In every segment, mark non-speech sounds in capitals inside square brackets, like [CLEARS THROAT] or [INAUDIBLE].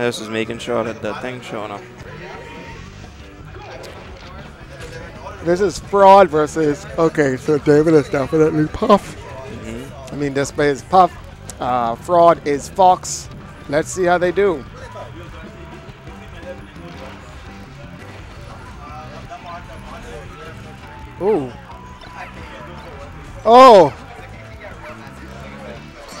I was just making sure that the thing showing up. This is fraud versus. Okay, so David is definitely Puff. I mean, this is Puff. Uh, fraud is Fox. Let's see how they do. Ooh. Oh.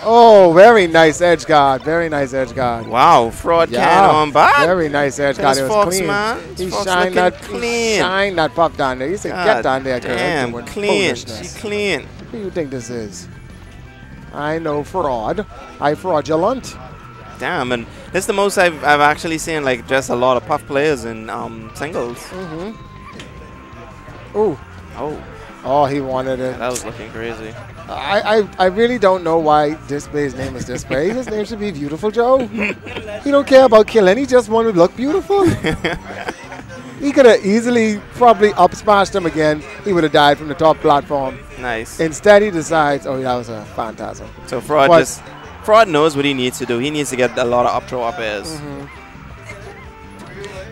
Oh, very nice edge guard. Very nice edge guard. Wow, fraud Yeah, can on back. Very nice edge guard. It was Fox, clean. man. He Fox shined that, clean. he shined that pup down there. He said, God get down there, Kurt. Damn, clean. She clean. Who do you think this is? I know fraud. I fraudulent. Damn, and this is the most I've, I've actually seen like just a lot of puff players in um, singles. Ooh. Oh, Oh, he wanted it. that was looking crazy. I, I, I really don't know why Display's name is Display. His name should be Beautiful Joe. he don't care about killing. He just want to look beautiful. he could have easily probably up smashed him again. He would have died from the top platform. Nice. Instead, he decides, oh, that was a phantasm. So fraud But- just fraud knows what he needs to do. He needs to get a lot of up throw up airs. Mm-hmm.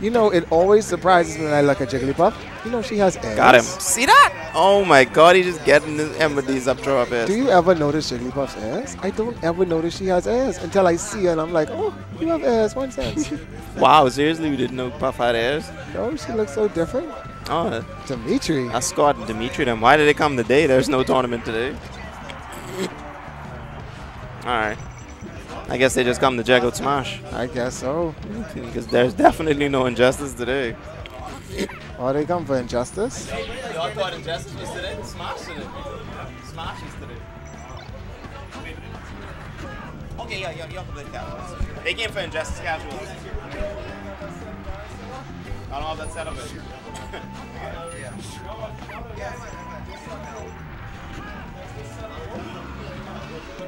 You know, it always surprises me when I look at Jigglypuff. You know, she has airs. Got him. See that? Oh my god, he's just getting him with these up throw up airs. Do you ever notice Jigglypuff's ass? I don't ever notice she has ass until I see her and I'm like, oh, you have ass, One sense. [LAUGHS] Wow, seriously, we didn't know Puff had ass? oh, she looks so different. Oh, Dimitri. I scored and Dimitri. Then why did they come today? There's no tournament today. All right. I guess they just come to Jaggle Smash I guess so. [LAUGHS] because there's definitely no injustice today. Or they come for injustice. Y'all thought injustice was today? Smash today. Smash is today. Okay, yeah, yeah, y'all can play casuals. They came for injustice casuals. I don't know if that's set up. [LAUGHS]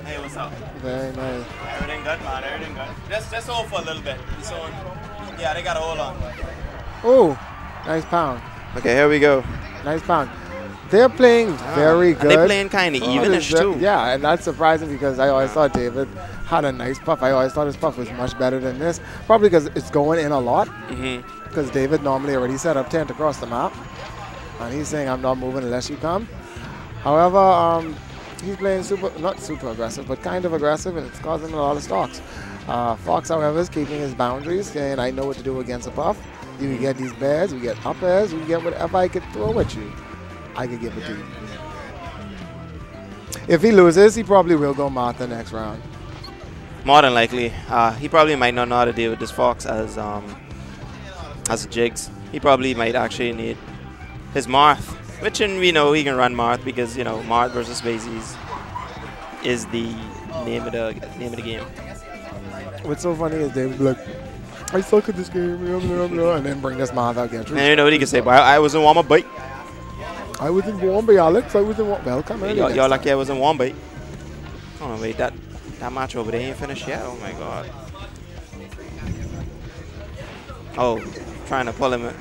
Hey, what's up? Very nice. Everything good, man. Everything good. Just, just hold for a little bit. Just hold. Yeah, they got to hold on. Oh, nice pound. Okay, here we go. Nice pound. They're playing very And good. they playing kind of Oh, evenish too. Yeah, and that's surprising because I always thought David had a nice puff. I always thought his puff was much better than this. Probably because it's going in a lot. Because David normally already set up tent across the map. And he's saying, I'm not moving unless you come. However, um, he's playing super, not super aggressive, but kind of aggressive, and it's causing a lot of stocks. Uh, Fox, however, is keeping his boundaries, saying, I know what to do against a puff. You get these bears, you get up airs, you get whatever I can throw at you. I can give it to you. If he loses, he probably will go Martha next round. More than likely, uh, he probably might not know how to deal with this fox as um, as jigs. He probably might actually need his Marth, which and we know he can run Marth because you know Marth versus spacies is the name of the name of the game. What's so funny is David like, I suck at this game, and then bring this Martha against And you know what he can say? But I, I was in bite. I was in Wombe, Alex. I was in Wombe. Well, come early Y'all time. lucky I was in warm bite. Oh no, wait, that that match over there ain't finished yet. Oh my god. Oh, trying to pull him. in.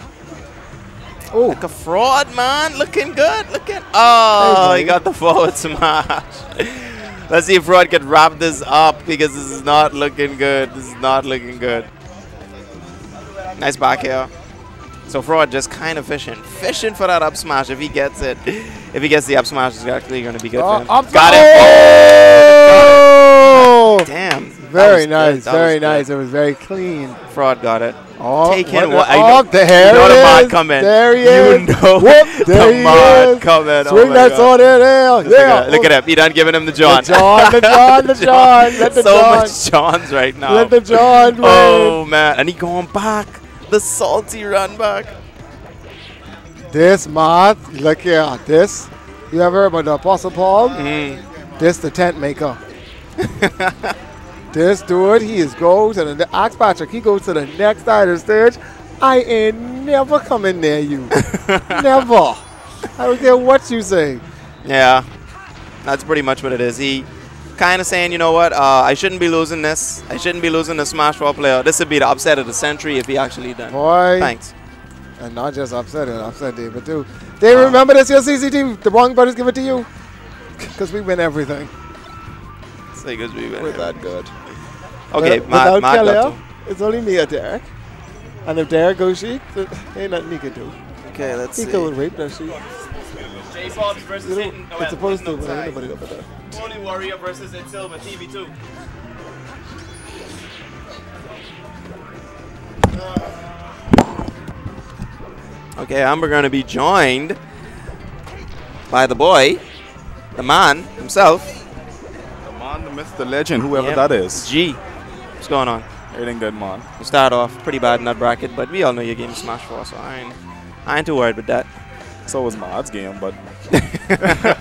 Oh, Like a fraud, man. Looking good. Looking. Oh, he got the forward smash. [LAUGHS] Let's see if Fraud can wrap this up because this is not looking good. This is not looking good. Nice back here. So Fraud just kind of fishing. Fishing for that up smash if he gets it. If he gets the up smash, it's actually going to be good Oh, for him. up got oh! it. Damn. Very good. nice, very good. nice. It was very clean. Fraud got it. Oh, Taking what what? the- oh, there you know it the mod coming. There he is. you know Whoop, [LAUGHS] there the he mod is. coming. Oh Swing my that sword in there. Look Yeah. at, look at him. He done giving him the John. The John, the John, the [LAUGHS] John. Let the so John. much Johns right now. Let the John oh, win. Oh man, and he going back. The salty run back. This moth, look here. This, you ever heard about the Apostle Paul? Mm. This the tent maker. [LAUGHS] this dude, he is goes to the Ox Patrick. He goes to the next side of the stage. I ain't never coming near you. [LAUGHS] never. I don't care what you say. Yeah, that's pretty much what it is. He kind of saying, you know what, uh, I shouldn't be losing this. I shouldn't be losing the Smash 4 player. This would be the upset of the century if he actually done. Boy. Thanks. And not just upset it, upset David too. They remember this your CCT. The wrong brothers give it to you. [LAUGHS] Because we win everything. Say good we win. We're that good. Okay, Without Matt, Matt Kelly, got huh? It's only me or Derek. And if Derek goes Sheik, then [LAUGHS] ain't nothing he can do. Okay, let's He see. could rape that Sheik. J Fox versus You know, it's oh, supposed to, but ain't nobody over there. Holy Warrior versus Ed Silva, TV2. Okay, and we're going to be joined by the boy, the man himself, The man, the myth, the legend, whoever Yep. that is. G. What's going on? Everything good, man. We start off pretty bad in that bracket, but we all know your game is Smash 4, so I ain't, I ain't too worried with that. So was Mod's game, but [LAUGHS]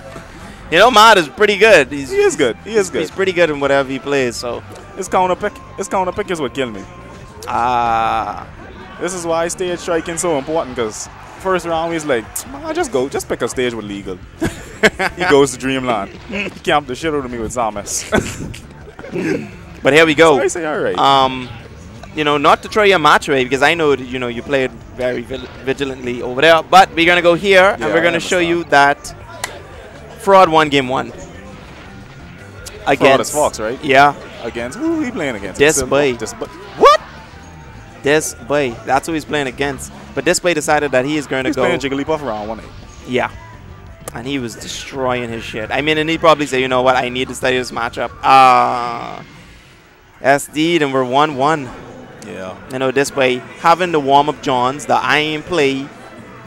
You know, Mod is pretty good. He's, he is good. He is good. he's pretty good in whatever he plays, so. His counter pick, his counter pick is what killed me. Ah. This is why stage striking is so important because first round he's like, man, just go, just pick a stage with legal. [LAUGHS] he goes to Dreamland. he camped the shit out of me with Samus. [LAUGHS] But here we so go. I say, all right. Um, you know, not to throw your match away because I know that, you know you played very vigilantly over there. But we're gonna go here and we're gonna show you that fraud won game one. Fraud Against is Fox, right? Yeah, Against who he playing against? This Silva? boy. This boy. what? This boy. That's who he's playing against. But this boy decided that he is going to He's go. playing Jigglypuff round one. Yeah. And he was destroying his shit. I mean, and he probably said, you know what, I need to study this matchup. Ah. SD, and we're 1 1. Yeah. You know, this way, having the warm up Johns, the I ain't play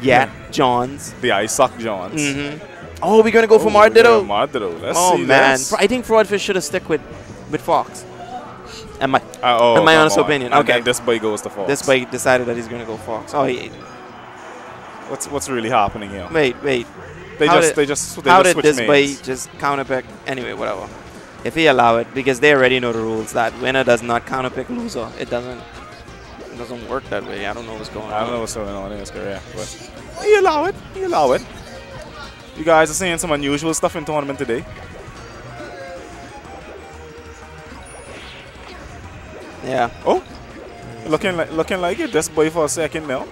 yet Johns. The Ice Suck Johns. hmm Oh, we're going to go for Oh, Marditto. yeah, Marditto. Let's oh, see man. this. I think Fraudfish should have stuck with, with Fox. And my, Uh, oh, in my honest on. opinion. Okay. this boy goes to Fox. this way decided that he's going to go Fox. Oh, he, What's what's really happening here? wait, wait. They How just did- they just they How just did this way just counterpick? Anyway, whatever. If he allow it, because they already know the rules that winner does not counterpick loser. It doesn't. It doesn't work that way. I don't know what's going on. I don't know what's going on in his career, but you allow it. You allow it. You guys are seeing some unusual stuff in tournament today. Yeah. Oh, looking like looking like it. This boy for a second now.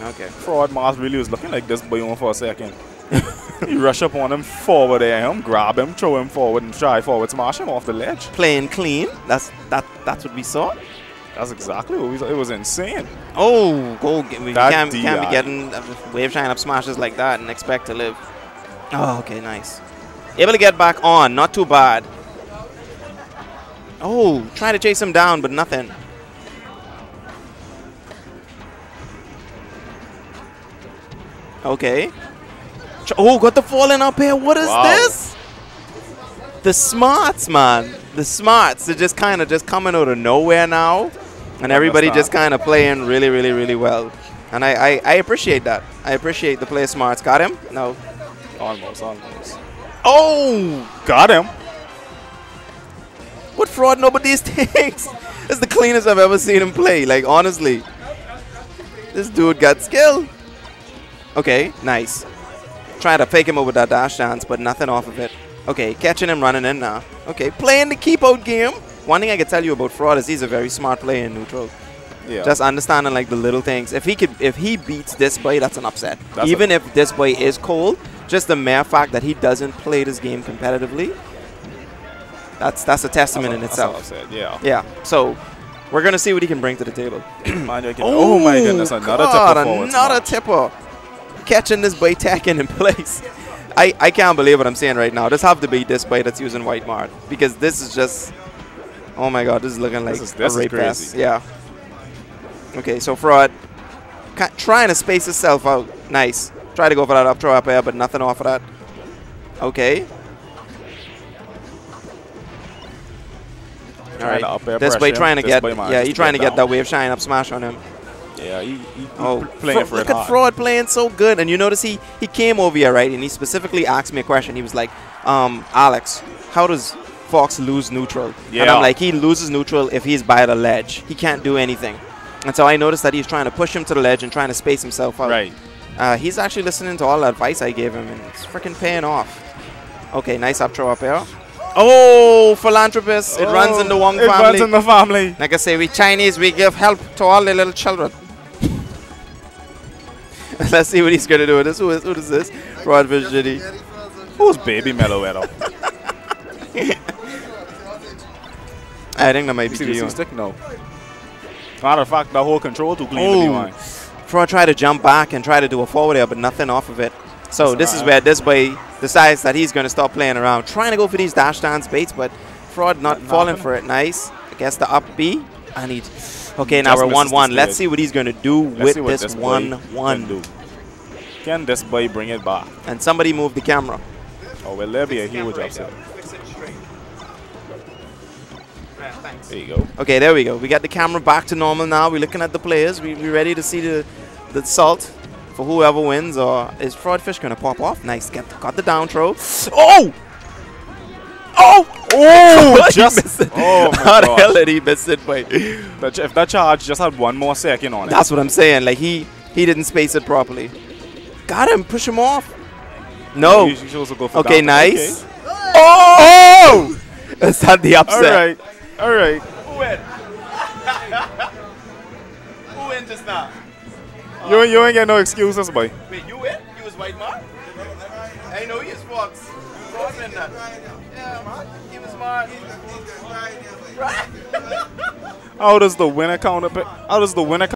Okay. Fraud Mars really was looking like this boy on for a second. He rush up on him, forward air him, grab him, throw him forward, and try forward smash him off the ledge. Playing clean. That's that. That's what we saw. That's exactly what we saw. It was insane. Oh, go! We can't, can't be getting wave shine up smashes like that and expect to live. Oh, okay, nice. Able to get back on. Not too bad. Oh, trying to chase him down, but nothing. Okay. Oh, got the falling up here. What is Wow. this? The smarts, man. The smarts. They're just kind of just coming out of nowhere now. And everybody just kind of playing really, really, really well. And I, I, I appreciate that. I appreciate the play smarts. Got him? No. Almost, almost. Oh! Got him. What fraud nobody's [LAUGHS] takes? It's the cleanest I've ever seen him play. Like, honestly. This dude got skill. Okay, nice. Trying to fake him over with that dash dance, but nothing off of it. Okay, catching him running in now. Okay, playing the keep out game. One thing I can tell you about Fraud is he's a very smart player in neutral. Yeah. Just understanding like the little things. If he could, if he beats this boy, that's an upset. That's Even if this boy is cold, just the mere fact that he doesn't play this game competitively, that's that's a testament in That's all itself. Said, yeah. Yeah. So we're gonna see what he can bring to the table. Can- [CLEARS THROAT] oh my goodness, another God, tipper another tipper. Catching this boy tacking in place. I, I can't believe what I'm saying right now. This have to be this boy that's using white mart because this is just. Oh my God, this is looking like This is- this a rape crazy. Yeah. Okay, so fraud, ca- trying to space himself out. Nice. Try to go for that up throw up air, but nothing off of that. Okay. All right. to up air This him. trying to This get yeah, to he trying to get that wave shine up smash on him. Yeah, he, he, he Oh, pl- playing for look it at hard. fraud playing so good, and you notice he he came over here right, and he specifically asked me a question. He was like, um, "Alex, how does Fox lose neutral?" And Yeah. I'm like, "He loses neutral if he's by the ledge. He can't do anything." And so I noticed that he's trying to push him to the ledge and trying to space himself out. Right. Uh, he's actually listening to all the advice I gave him, and it's freaking paying off. Okay, nice up throw up here. Oh, philanthropist! It runs in the Wong it family. runs in the family. Like I say, we Chinese, we give help to all the little children. [LAUGHS] Let's see what he's going to do with this. Who is, who is this? Rod Jitty. Who's baby Mellow at all? [LAUGHS] I think that might be G1. C-stick? No. Matter of fact, the whole control too clean to be Oh. mine. Fraud tried to jump back and try to do a forward air, but nothing off of it. So That's this is where this boy decides that he's going to stop playing around, trying to go for these dash dance baits, but Fraud not Nothing falling for it. Nice. Gets the up B, and need. Okay, now Just we're one one. Let's see what he's going to do Let's with this, this boy one can one. do. Can this boy bring it back? And somebody move the camera. Oh, well, there be a huge upset. There you go. Okay, there we go. We got the camera back to normal now. We're looking at the players. We we ready to see the the salt for whoever wins. Or is Fraudfish going to pop off? Nice. Get got the down throw. Oh! Oh! Oh, [LAUGHS] oh He just missed it. oh my How the hell did he miss it, boy? That if that charge just had one more second on it, That's what I'm saying. Like he he didn't space it properly. Got him. Push him off. No. you should also go for Okay, down. nice. Okay. Oh! [LAUGHS] Is that the All upset? right, all right. Who win? [LAUGHS] Who win just now? You ain't you ain't get no excuses, boy. Wait, you win? You was white mark? I know he is Fox. Fraud win that. Smart. How does the winner count? How does the winner?